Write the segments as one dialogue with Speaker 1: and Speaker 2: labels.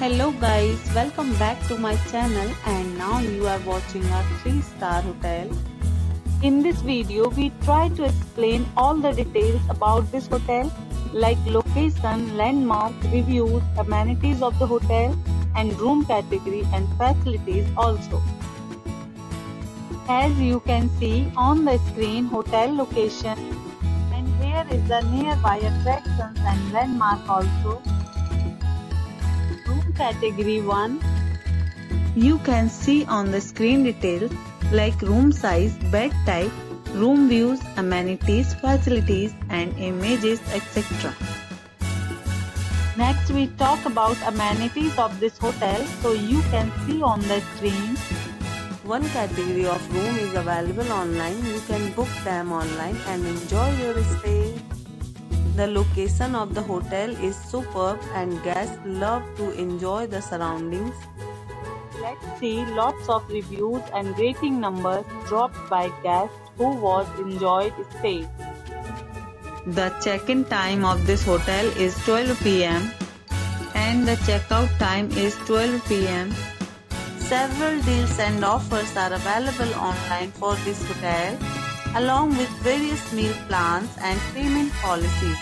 Speaker 1: Hello guys, welcome back to my channel and now you are watching a 3 star hotel. In this video we try to explain all the details about this hotel like location, landmark, reviews, amenities of the hotel and room category and facilities also. As you can see on the screen hotel location and here is the nearby attractions and landmark also category 1 you can see on the screen details like room size bed type room views amenities facilities and images etc next we talk about amenities of this hotel. So you can see on the screen.
Speaker 2: One category of room is available online. You can book them online and enjoy your stay the location of the hotel is superb and guests love to enjoy the surroundings.
Speaker 1: Let's see lots of reviews and rating numbers dropped by guests who was enjoyed stay. The check-in time of this hotel is 12 pm and the checkout time is 12 pm.
Speaker 2: Several deals and offers are available online for this hotel along with various meal plans and payment policies.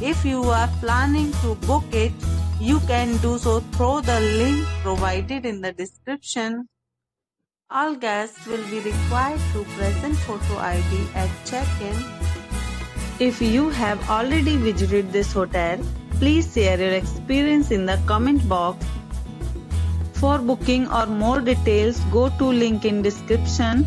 Speaker 2: If you are planning to book it, you can do so through the link provided in the description. All guests will be required to present photo ID at check-in.
Speaker 1: If you have already visited this hotel, please share your experience in the comment box. For booking or more details, go to link in description.